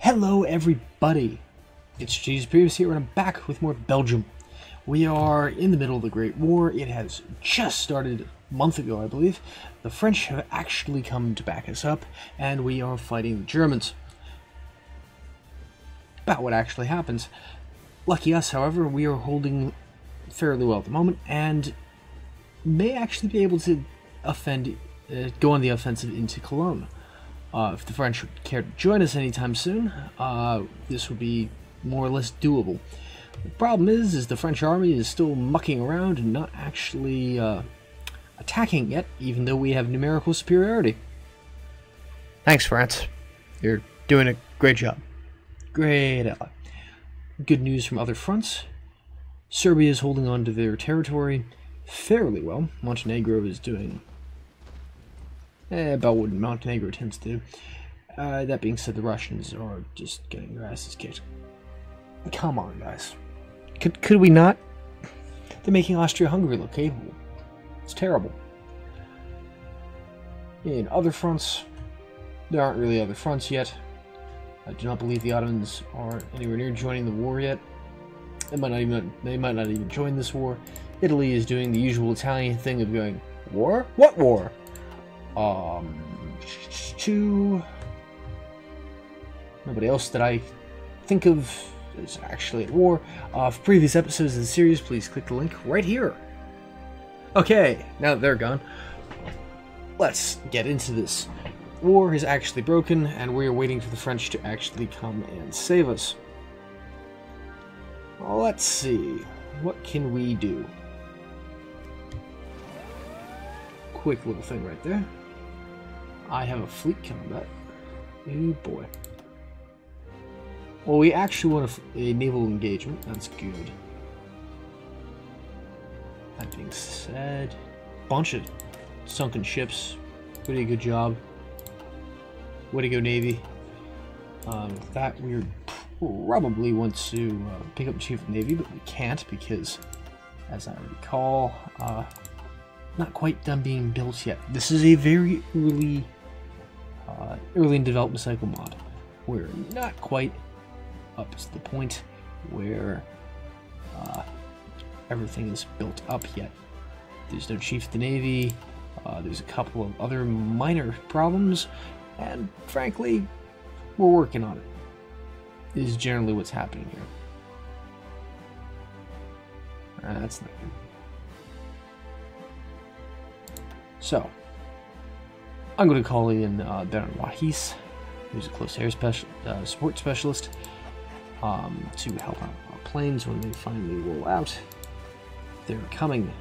Hello, everybody. It's Strategist Primus here, and I'm back with more Belgium. We are in the middle of the Great War. It has just started a month ago, I believe. The French have actually come to back us up, and we are fighting the Germans. About what actually happens. Lucky us, however, we are holding fairly well at the moment, and may actually be able to offend, uh, go on the offensive into Cologne. Uh, if the French would care to join us anytime soon, uh, this would be more or less doable. The problem is, is the French army is still mucking around and not actually uh, attacking yet, even though we have numerical superiority. Thanks, France. You're doing a great job. Great ally. Good news from other fronts. Serbia is holding on to their territory fairly well. Montenegro is doing eh, about what Montenegro tends to do. Uh, that being said, the Russians are just getting their asses kicked. Come on, guys. Could, could we not? They're making Austria-Hungary look capable. It's terrible. In other fronts, there aren't really other fronts yet. I do not believe the Ottomans are anywhere near joining the war yet. They might not even they might not even join this war. Italy is doing the usual Italian thing of going, War? What war? Um to nobody else that I think of is actually at war. Uh, for previous episodes of the series, please click the link right here. Okay, now that they're gone, let's get into this. War is actually broken, and we are waiting for the French to actually come and save us. Let's see. What can we do? Quick little thing right there. I have a fleet coming back. Oh boy. Well, we actually want a, a naval engagement. That's good. That being said, bunch of sunken ships. Pretty good job. Way to go, Navy. Um, that we probably want to uh, pick up the Chief of Navy, but we can't because, as I recall, uh, not quite done being built yet. This is a very early, early in development cycle mod. We're not quite up to the point where uh, everything is built up yet. There's no Chief of the Navy. Uh, there's a couple of other minor problems, and frankly, we're working on it. Is generally what's happening here. Uh, that's not good. So, I'm going to call in uh, Baron Wahis, who's a close air special, uh, support specialist, um, to help out our planes when they finally roll out. They're coming.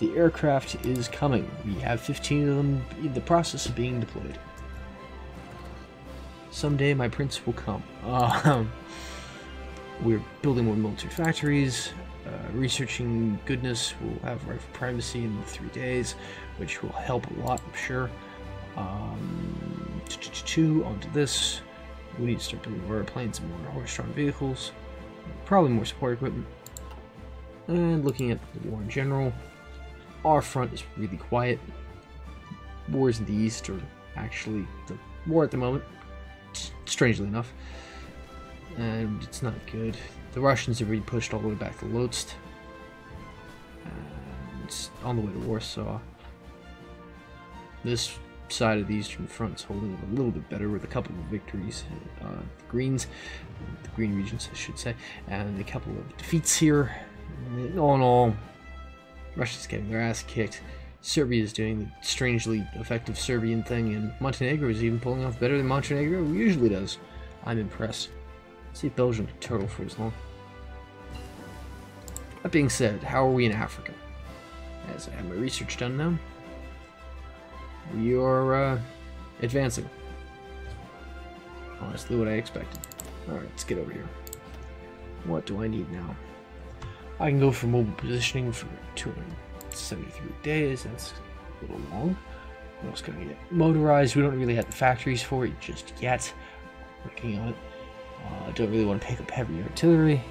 The aircraft is coming. We have 15 of them in the process of being deployed. Someday my prince will come. Uh, we're building more military factories, uh, researching goodness. We'll have rifle primacy in three days, which will help a lot, I'm sure. Um, two onto this. We need to start building more airplanes and more horse-drawn vehicles. Probably more support equipment. And looking at the war in general, our front is really quiet. Wars in the east are actually the war at the moment, strangely enough. And it's not good. The Russians have already pushed all the way back to Lodz. And it's on the way to Warsaw. This side of the Eastern Front is holding a little bit better with a couple of victories. Uh, the Greens, the Green regions, I should say, and a couple of defeats here. All in all, Russia's getting their ass kicked. Serbia is doing the strangely effective Serbian thing, and Montenegro is even pulling off better than Montenegro usually does. I'm impressed. Let's see if Belgium can turtle for as long. That being said, how are we in Africa? As I have my research done now, we are uh, advancing. Honestly, what I expected. Alright, let's get over here. What do I need now? I can go for mobile positioning for 273 days. That's a little long. What else can I get? Motorized, we don't really have the factories for it just yet. Working on it. I uh, don't really want to pick up heavy artillery.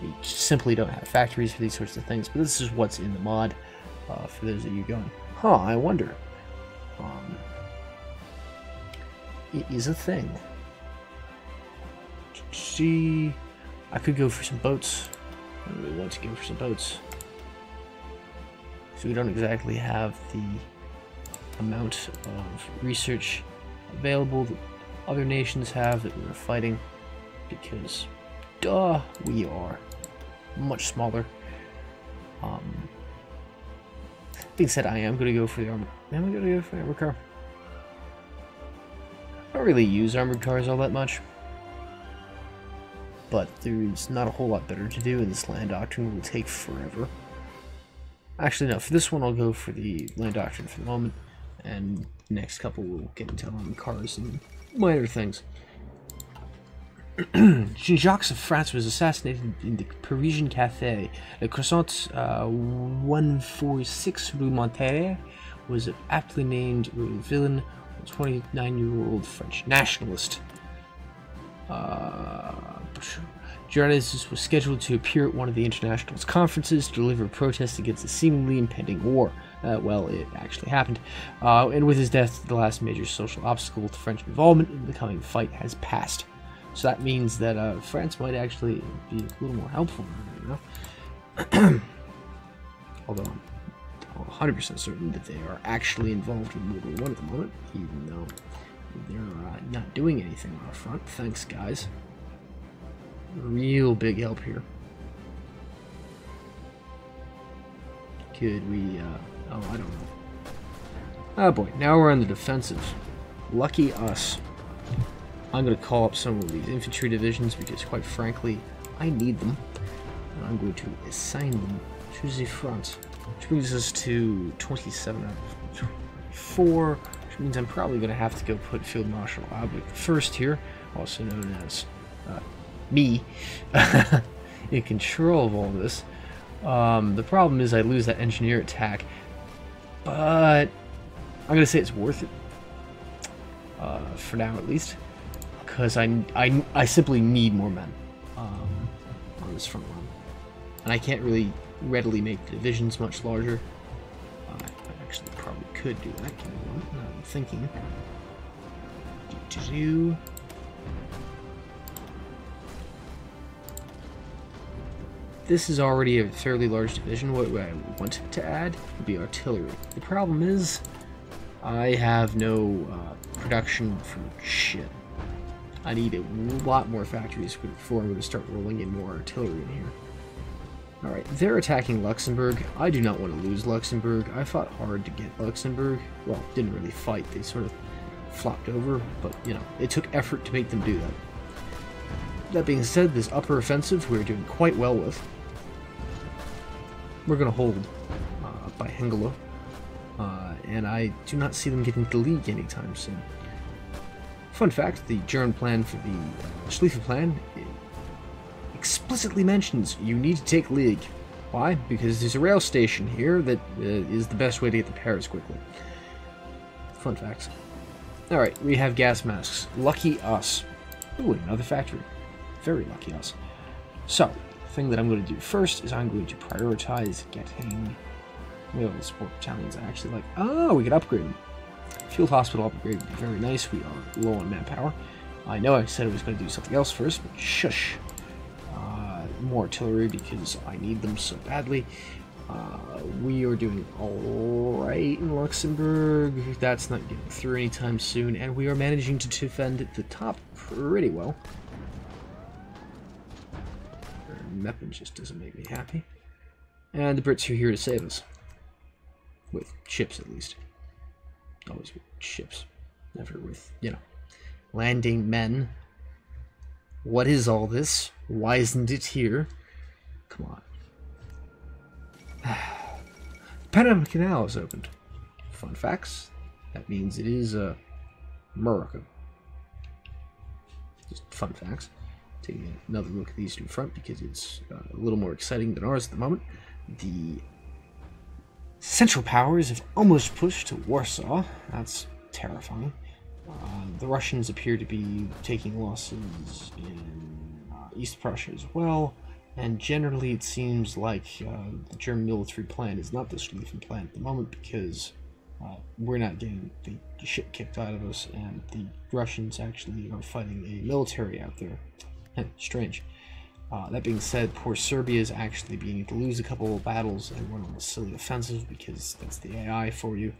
We simply don't have factories for these sorts of things, but this is what's in the mod uh, for those of you going, huh, I wonder. Um, it is a thing. see. I could go for some boats. I really want to go for some boats. So we don't exactly have the amount of research available that other nations have that we're fighting because duh we are much smaller um being said I am gonna go for the armor I gonna go for the armor car I don't really use armored cars all that much but there's not a whole lot better to do and this land doctrine will take forever actually no for this one I'll go for the land doctrine for the moment and next couple we'll get into on cars and minor things. Jean Jaurès of France was assassinated in the Parisian cafe. Le Croissant uh, 146 Rue Montmartre was an aptly named villain, a 29-year-old French nationalist. Uh, was scheduled to appear at one of the International's conferences to deliver a protest against the seemingly impending war. Uh, well, it actually happened. Uh, and with his death, the last major social obstacle to French involvement in the coming fight has passed. So that means that uh, France might actually be a little more helpful, you know? Although I'm 100% certain that they are actually involved in World War One at the moment, even though they're uh, not doing anything on the front. Thanks, guys. Real big help here. Could we, uh, oh, I don't know. Oh boy, now we're on the defensive. Lucky us. I'm going to call up some of these infantry divisions because, quite frankly, I need them. And I'm going to assign them to the front. Which brings us to 27 out of 4, which means I'm probably going to have to go put Field Marshal Albrecht first here, also known as uh, me, in control of all this. Um, the problem is I lose that engineer attack, but I'm gonna say it's worth it uh, for now at least, because I, I, I simply need more men um, on this front line, and I can't really readily make the divisions much larger. I actually probably could do that. Give me a moment. Now I'm thinking. Do, do, do. this is already a fairly large division. What I want to add would be artillery. The problem is, I have no uh, production for shit. I need a lot more factories before I'm going to start rolling in more artillery in here. Alright, they're attacking Luxembourg. I do not want to lose Luxembourg. I fought hard to get Luxembourg. Well, didn't really fight. They sort of flopped over, but, you know, it took effort to make them do that. That being said, this upper offensive we're doing quite well with. We're going to hold uh, by Hengelo, uh, and I do not see them getting the Liège anytime soon. Fun fact, the German plan for the Schlieffen plan explicitly mentions you need to take Liège. Why? Because there's a rail station here that uh, is the best way to get to Paris quickly. Fun facts. Alright, we have gas masks. Lucky us. Ooh, another factory. Very lucky us. So, thing that I'm going to do first is I'm going to prioritize getting well, support battalions I actually like. Oh, we can upgrade them. Field hospital upgrade would be very nice. We are low on manpower. I know I said I was going to do something else first, but shush. More artillery because I need them so badly. Uh, we are doing alright in Luxembourg. That's not getting through anytime soon, and we are managing to defend the top pretty well. Meppen just doesn't make me happy. And the Brits are here to save us. With ships, at least. Always with ships. Never with, you know, landing men. What is all this? Why isn't it here? Come on. Panama Canal is opened. Fun facts. That means it is, uh, Morocco. Just fun facts taking another look at the Eastern Front because it's uh, a little more exciting than ours at the moment. The Central Powers have almost pushed to Warsaw. That's terrifying. Uh, the Russians appear to be taking losses in uh, East Prussia as well, and generally it seems like uh, the German military plan is not the Schlieffen plan at the moment because uh, we're not getting the shit kicked out of us, and the Russians actually are fighting a military out there Strange. Uh, that being said, poor Serbia is actually beginning to lose a couple of battles and run on the silly offensives because that's the AI for you.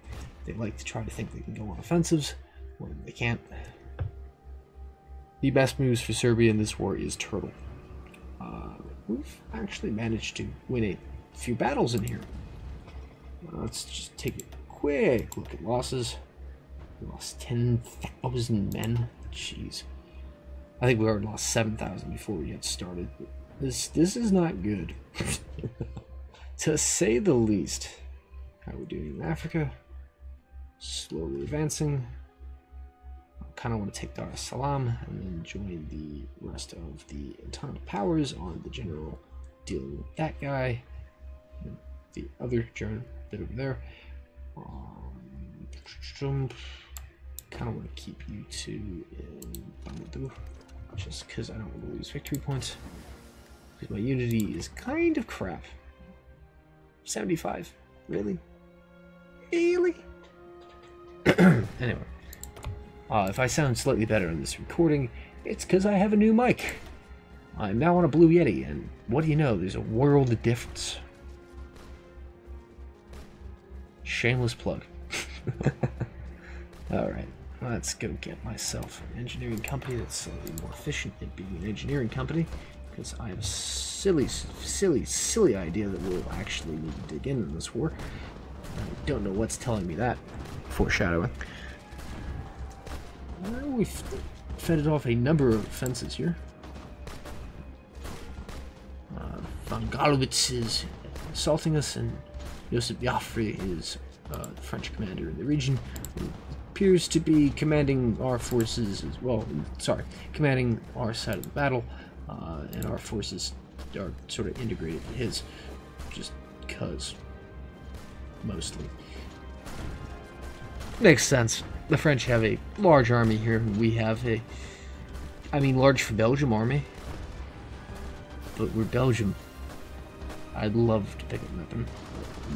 They like to try to think they can go on offensives they can't. The best moves for Serbia in this war is Turtle. Uh, we've actually managed to win a few battles in here. Uh, let's just take a quick look at losses. We lost 10,000 men. Jeez. I think we already lost 7,000 before we get started. This, this is not good. to say the least. How are we doing in Africa? Slowly advancing. Kind of want to take Dar es Salaam and then join the rest of the Entente powers on the general dealing with that guy. The other German bit over there. Um, kind of want to keep you two in Bangladesh just because I don't want to lose victory points. Because my unity is kind of crap. 75? Really? Really? anyway. Uh, if I sound slightly better in this recording, it's because I have a new mic. I'm now on a Blue Yeti, and what do you know, there's a world of difference. Shameless plug. Alright. Let's go get myself an engineering company that's slightly more efficient at being an engineering company, because I have a silly, silly, silly idea that we'll actually need to dig in in this war. I don't know what's telling me that. Foreshadowing. Well, we've fended off a number of fences here. Uh, Von Gallowitz is assaulting us, and Joseph Joffre is uh, the French commander in the region, appears to be commanding our forces as well. Sorry, commanding our side of the battle, uh, and our forces are sort of integrated with his, just cause, mostly. Makes sense. The French have a large army here. We have a, I mean, large for Belgium army, but we're Belgium. I'd love to pick up weapon.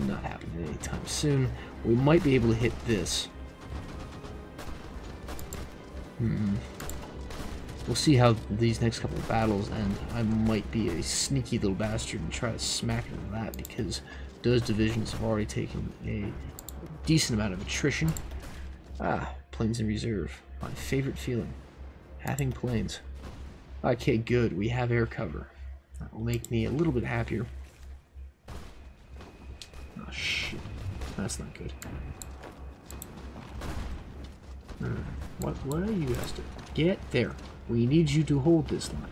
Not happening anytime soon. We might be able to hit this. Hmm. We'll see how these next couple of battles end. I might be a sneaky little bastard and try to smack into that because those divisions have already taken a decent amount of attrition. Ah, planes in reserve. My favorite feeling. Having planes. Okay, good. We have air cover. That will make me a little bit happier. Oh, shit. That's not good. Hmm. What, what are you guys doing? Get there. We need you to hold this line.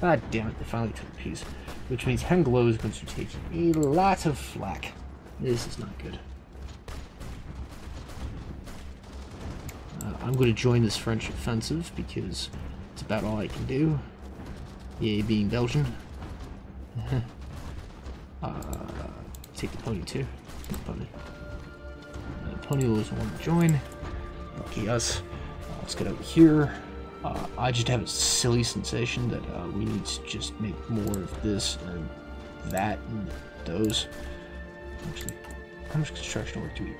God damn it, they finally took a piece. Which means Hengelo is going to take a lot of flack. This is not good. I'm going to join this French offensive because it's about all I can do. Yay, being Belgian. uh, take the pony too. Pony. Uh, pony was one to join. Lucky us. Uh, let's get over here. Uh, I just have a silly sensation that uh, we need to just make more of this and that and those. Actually, how much construction work do we?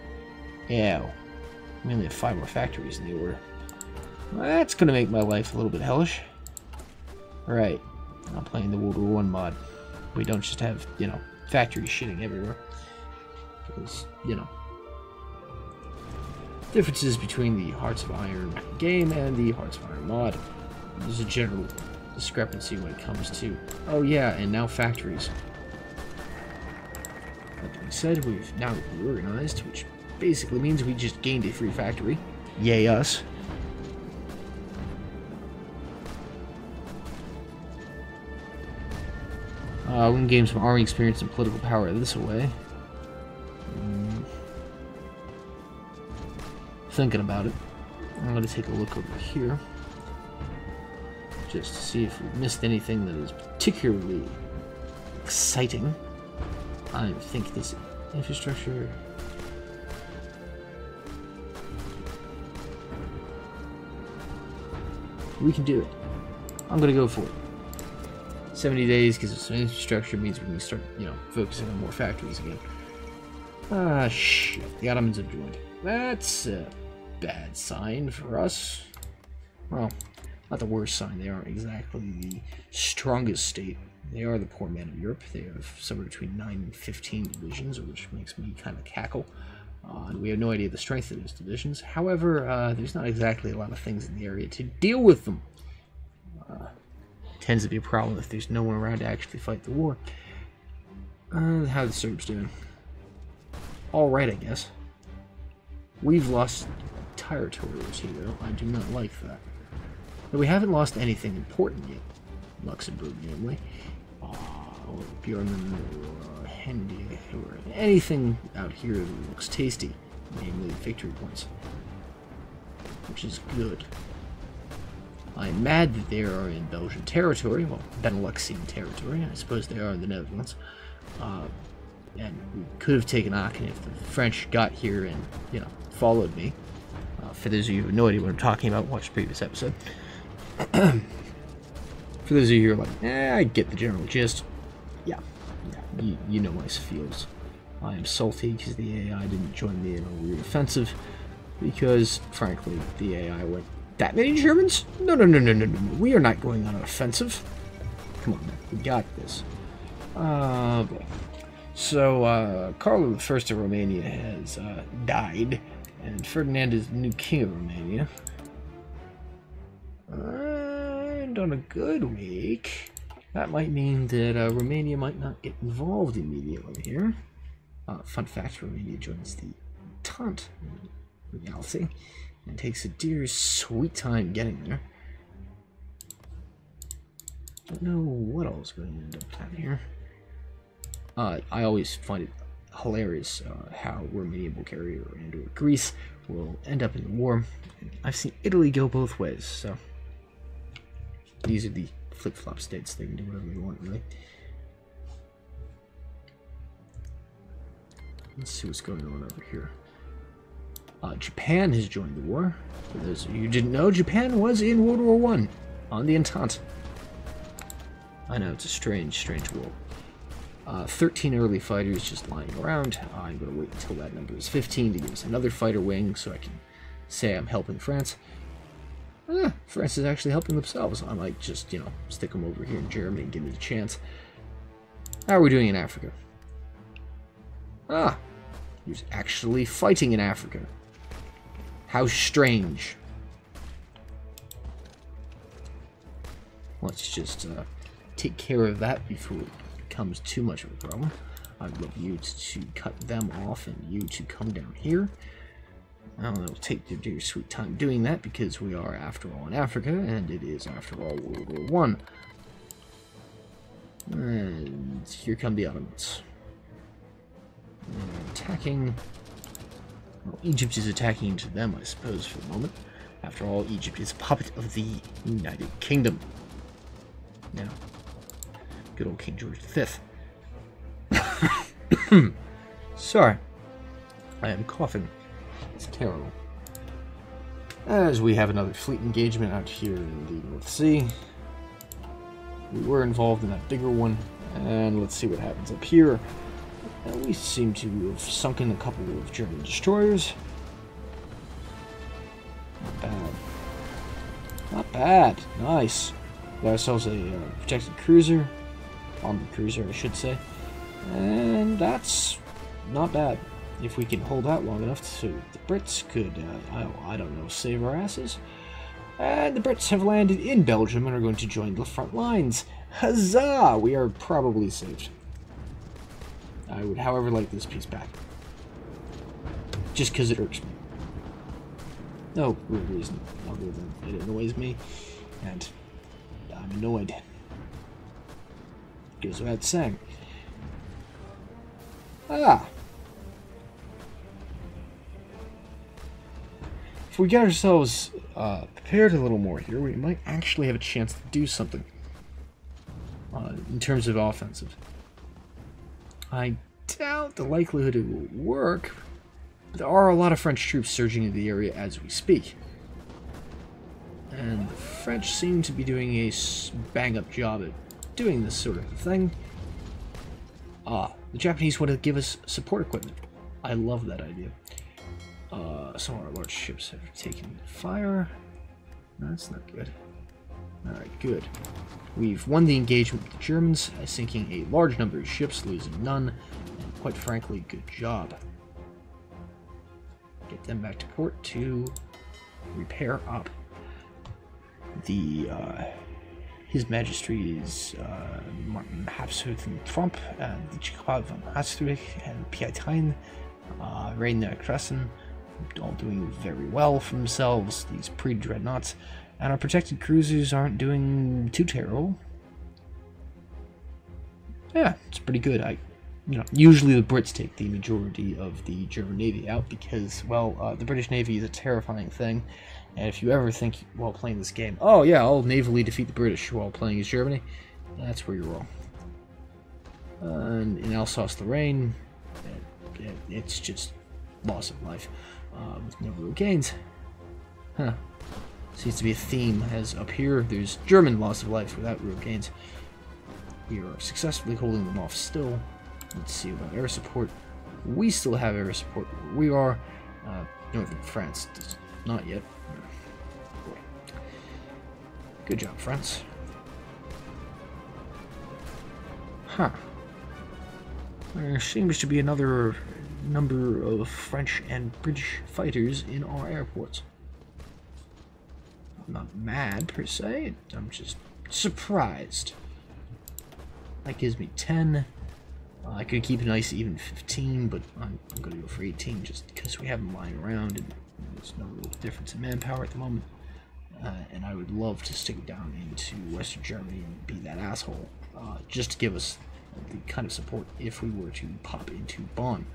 Yeah, we only have five more factories in the order. That's gonna make my life a little bit hellish. Right, I'm playing the World War One mod. We don't just have, you know, factories shitting everywhere. Because, you know, differences between the Hearts of Iron game and the Hearts of Iron mod. There's a general discrepancy when it comes to, oh yeah, and now factories. That being said, we've now reorganized, which basically means we just gained a free factory. Yay us. Uh, we can gain some army experience and political power this way. thinking about it. I'm going to take a look over here. Just to see if we missed anything that is particularly exciting. I think this infrastructure... We can do it. I'm to go for it. 70 days because some infrastructure means we can start, you know, focusing on more factories again. Ah, shit. The Ottomans have joined. That's a bad sign for us. Well, not the worst sign. They aren't exactly the strongest state. They are the poor man of Europe. They have somewhere between 9 and 15 divisions, which makes me kind of cackle. Uh, we have no idea the strength of those divisions. However, uh, there's not exactly a lot of things in the area to deal with them. Uh, tends to be a problem if there's no one around to actually fight the war. Uh, how the Serbs doing? All right, I guess. We've lost territories here, though. I do not like that. But we haven't lost anything important yet. Luxembourg, namely. Uh, or Bjornman, or Hendy, or anything out here that looks tasty. Namely, victory points. Which is good. I'm mad that they are in Belgian territory, well, Beneluxian territory. I suppose they are in the Netherlands. Uh, and we could have taken Aachen if the French got here and, you know, followed me. Uh, for those of you who have no idea what I'm talking about, watch the previous episode. for those of you who are like, eh, I get the general gist. You, you know my feels. I am salty because the AI didn't join me in a weird offensive. Because, frankly, the AI went, that many Germans? No, no, no, no, no, no. We are not going on an offensive. Come on, man. We got this. Uh, boy. So, uh, Carol I of Romania has uh, died, and Ferdinand is the new king of Romania. And on a good week, that might mean that uh, Romania might not get involved immediately here. Uh, fun fact, Romania joins the Entente reality and takes a dear sweet time getting there. Don't know what else going to end up happening here. Uh, I always find it hilarious uh, how Romania, Bulgaria, and or Greece will end up in the war. I've seen Italy go both ways, so these are the flip-flop states. They can do whatever they want, really. Let's see what's going on over here. Uh, Japan has joined the war. For those of you didn't know, Japan was in World War One on the Entente. I know, it's a strange, strange world. Uh, 13 early fighters just lying around. I'm going to wait until that number is 15 to give us another fighter wing so I can say I'm helping France. Ah, France is actually helping themselves. I might just, you know, stick them over here in Germany and give me the chance. How are we doing in Africa? Ah, he's actually fighting in Africa. How strange. Let's just uh, take care of that before it becomes too much of a problem. I'd love you to, cut them off and you to come down here. Well, it'll take your sweet time doing that because we are, after all, in Africa, and it is, after all, World War One. And here come the Ottomans. Attacking... Well, Egypt is attacking to them, I suppose, for the moment. After all, Egypt is a puppet of the United Kingdom. Now, Good old King George V. Sorry. I am coughing. It's terrible. As we have another fleet engagement out here in the North Sea. We were involved in that bigger one, and let's see what happens up here. we seem to have sunken a couple of German destroyers. Not bad. Not bad. Nice. Got ourselves a uh, protected cruiser on the cruiser, I should say. And that's not bad. If we can hold out long enough so the Brits could, uh, I, I don't know, save our asses. And the Brits have landed in Belgium and are going to join the front lines. Huzzah! We are probably saved. I would, however, like this piece back. Just because it irks me. No real reason other than it annoys me, and I'm annoyed. Goes without saying. Ah. If we get ourselves uh, prepared a little more here, we might actually have a chance to do something uh, in terms of offensive. I doubt the likelihood it will work, but there are a lot of French troops surging into the area as we speak. And the French seem to be doing a bang-up job at doing this sort of thing. Ah, the Japanese want to give us support equipment. I love that idea. Uh, some of our large ships have taken fire. That's not good. Alright, good. We've won the engagement with the Germans, sinking a large number of ships, losing none, and quite frankly, good job. Get them back to port to repair up. The uh, His Majesty's uh, Martin Habsburg von Trump, and the Jacob von Habsburg and Pietain, uh, Rainer Kressen, all doing very well for themselves, these pre-dreadnoughts. And our protected cruisers aren't doing too terrible. Yeah, it's pretty good. I, you know, usually the Brits take the majority of the German Navy out because, well, uh, the British Navy is a terrifying thing. And if you ever think while playing this game, oh yeah, I'll navally defeat the British while playing as Germany, that's where you're wrong. Uh, and in Alsace-Lorraine, it, it, it's just loss of life uh, with no real gains. Huh. Seems to be a theme, as up here there's German loss of life without real gains. We are successfully holding them off still. Let's see about air support. We still have air support where we are. Uh, Northern France does not yet. Good job, France. Huh. There seems to be another number of French and British fighters in our airports. I'm not mad, per se. I'm just surprised. That gives me 10. Uh, I could keep a nice even 15, but I'm, I'm going to go for 18 just because we have them lying around and there's no real difference in manpower at the moment. Uh, and I would love to stick down into Western Germany and be that asshole, uh, just to give us the kind of support if we were to pop into Bonn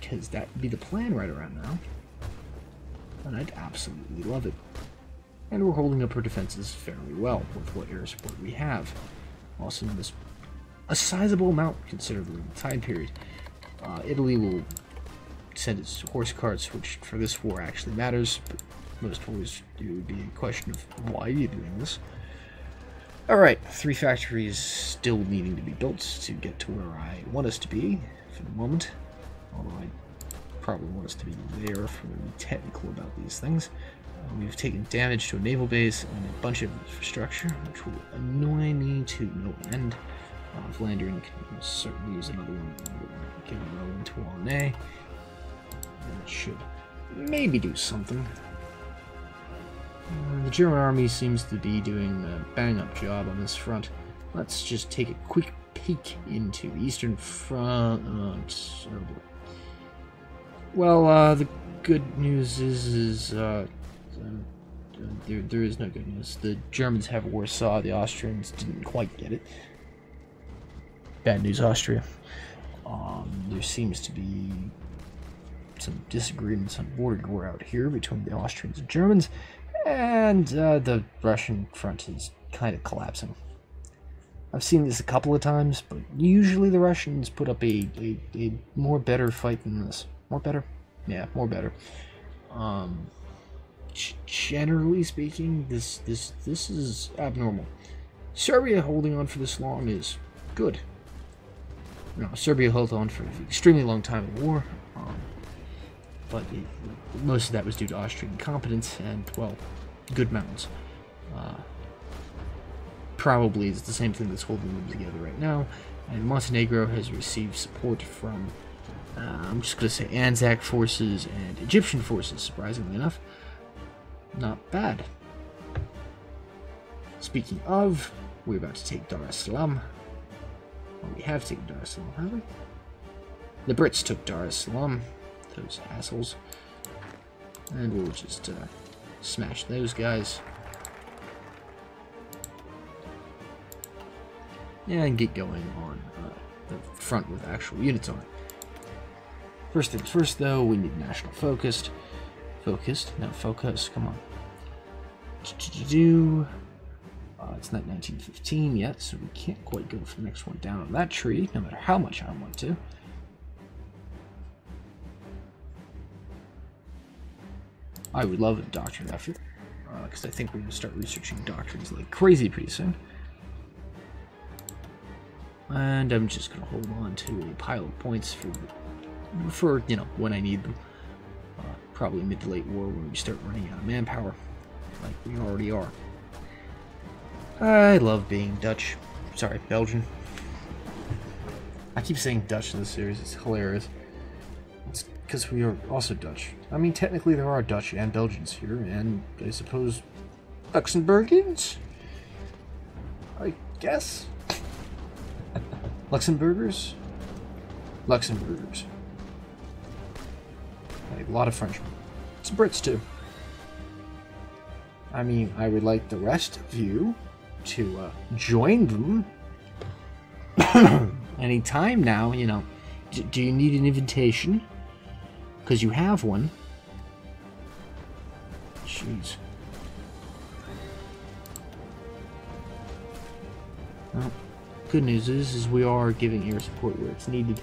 because um, that would be the plan right around now. And I'd absolutely love it. And we're holding up our defenses fairly well with what air support we have. Also, this a sizable amount considering the time period. Uh, Italy will send its horse carts, which for this war actually matters, but most wars it would be a question of why are you doing this. Alright, three factories still needing to be built to get to where I want us to be for the moment although I probably want us to be there for be technical about these things. Uh, we've taken damage to a naval base and a bunch of infrastructure, which will annoy me to no end. Uh, Flandern can certainly use another one. Give another one to Walnay. That should maybe do something. Uh, the German army seems to be doing a bang-up job on this front. Let's just take a quick peek into the Eastern Front. Oh, well, uh, the good news is, is uh, um, there, there is no good news. The Germans have Warsaw, the Austrians didn't quite get it. Bad news, Austria. Um, there seems to be some disagreements on border war out here between the Austrians and Germans, and uh, the Russian front is kind of collapsing. I've seen this a couple of times, but usually the Russians put up a, a, a more better fight than this. More better? Yeah, more better. Um, generally speaking, this this this is abnormal. Serbia holding on for this long is good. No, Serbia held on for an extremely long time in war, um, but it, most of that was due to Austrian incompetence and, well, good mountains. Uh, probably is the same thing that's holding them together right now, and Montenegro has received support from uh, I'm just going to say Anzac forces and Egyptian forces, surprisingly enough. Not bad. Speaking of, we're about to take Dar es Salaam. Well, we have taken Dar es Salaam, have we? The Brits took Dar es Salaam, those assholes. And we'll just uh, smash those guys. And get going on uh, the front with actual units on it. First things first, though, we need national focused. Focused? No, focus. Come on. Do uh, it's not 1915 yet, so we can't quite go for the next one down on that tree, no matter how much I want to. I would love a doctrine effort, because uh, I think we're going to start researching doctrines like crazy pretty soon. And I'm just going to hold on to a pile of points for for, you know, when I need them. Uh, probably mid to late war when we start running out of manpower, like we already are. I love being Dutch. Sorry, Belgian. I keep saying Dutch in this series, it's hilarious. It's because we are also Dutch. I mean, technically there are Dutch and Belgians here, and I suppose Luxembourgians? I guess? Luxembourgers? Luxembourgers. A lot of Frenchmen. Some Brits too. I mean, I would like the rest of you to uh, join them anytime now, you know. D do you need an invitation? Because you have one. Jeez. Well, good news is, is we are giving air support where it's needed,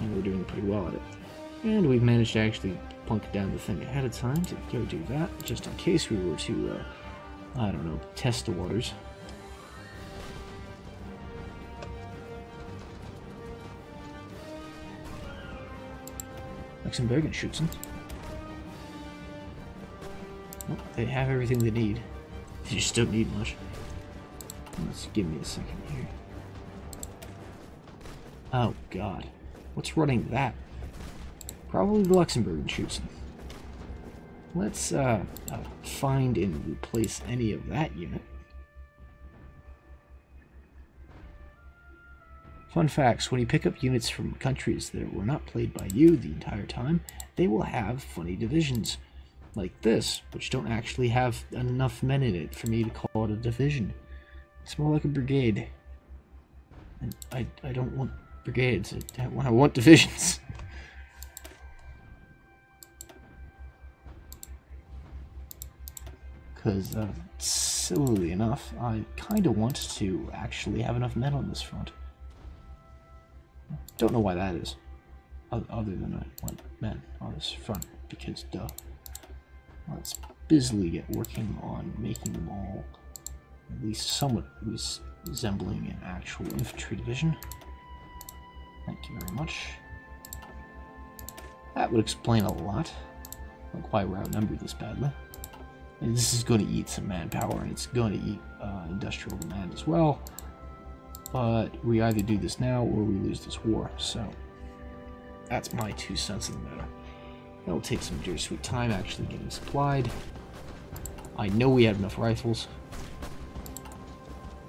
and we're doing pretty well at it. And we've managed to actually plunk down the thing ahead of time to go do that, just in case we were to, uh, I don't know, test the waters. Luxembourg and shoots. Oh, they have everything they need. They just don't need much. Let's give me a second here. Oh god. What's running that? Probably the Luxembourg shoots. Let's uh, uh, find and replace any of that unit. Fun facts, when you pick up units from countries that were not played by you the entire time, they will have funny divisions. Like this, which don't actually have enough men in it for me to call it a division. It's more like a brigade. And I, I don't want brigades, I, I want divisions. Because, uh, sillily enough, I kind of want to actually have enough men on this front. Don't know why that is. Other than I want men on this front, because duh. Let's busily get working on making them all at least somewhat res resembling an actual infantry division. Thank you very much. That would explain a lot, like why we're outnumbered this badly. And this is going to eat some manpower, and it's going to eat uh, industrial demand as well but we either do this now or we lose this war, so that's my two cents in the matter. That'll take some dear sweet time actually getting supplied. I know we have enough rifles.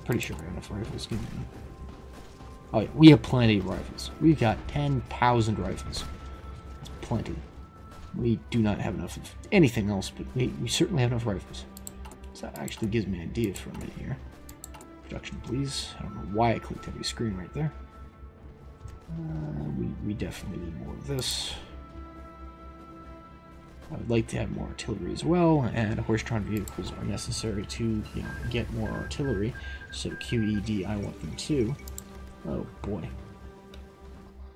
Pretty sure we have enough rifles. Oh yeah, we have plenty of rifles. We've got 10,000 rifles. That's plenty. We do not have enough of anything else, but we, we certainly have enough rifles. So that actually gives me an idea for a minute here. Production, please. I don't know why I clicked every screen right there. Uh, we, we definitely need more of this. I would like to have more artillery as well, and horse-drawn vehicles are necessary to, you know, get more artillery. So QED, I want them too. Oh boy.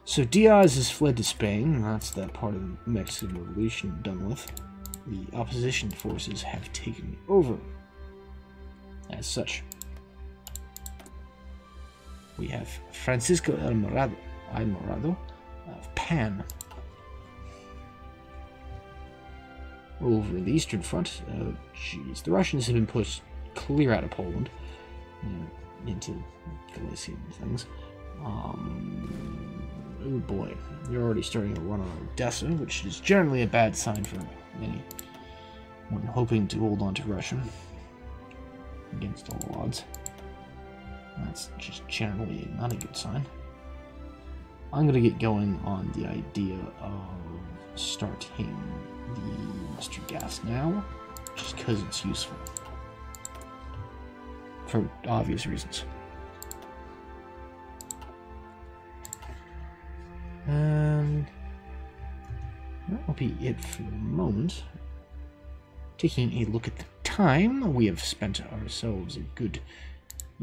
So Diaz has fled to Spain. That's that part of the Mexican Revolution done with. The opposition forces have taken over. As such, we have Francisco El Morado, El Morado of Pan. Over the eastern front, oh jeez, the Russians have been pushed clear out of Poland you know, into Galicia and things. Um, oh boy, you're already starting to run on Odessa, which is generally a bad sign for anyone hoping to hold on to Russia against all odds. That's just generally not a good sign. I'm going to get going on the idea of starting the mustard gas now, just because it's useful. For obvious reasons. And that will be it for the moment. Taking a look at the time, we have spent ourselves a good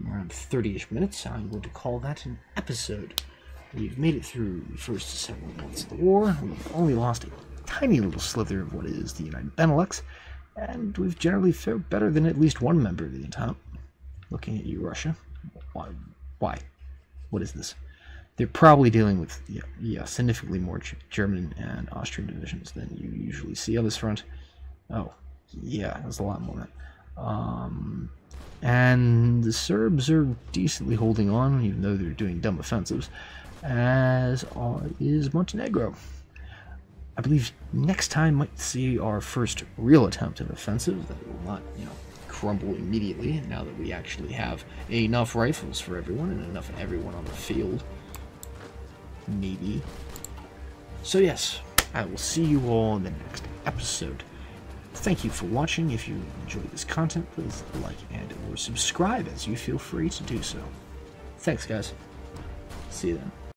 around 30-ish minutes. I'm going to call that an episode. We've made it through the first several months of the war. We've only lost a tiny little slither of what is the United Benelux, and we've generally fared better than at least one member of the Entente. Looking at you, Russia. Why? Why? What is this? They're probably dealing with yeah, yeah significantly more German and Austrian divisions than you usually see on this front. Oh, yeah, there's a lot more. Um, And the Serbs are decently holding on, even though they're doing dumb offensives, as is Montenegro. I believe next time might see our first real attempt at offensive that will not, you know, crumble immediately now that we actually have enough rifles for everyone and enough everyone on the field. Maybe. So yes, I will see you all in the next episode. Thank you for watching. If you enjoyed this content, please like and or subscribe as you feel free to do so. Thanks guys. See you then.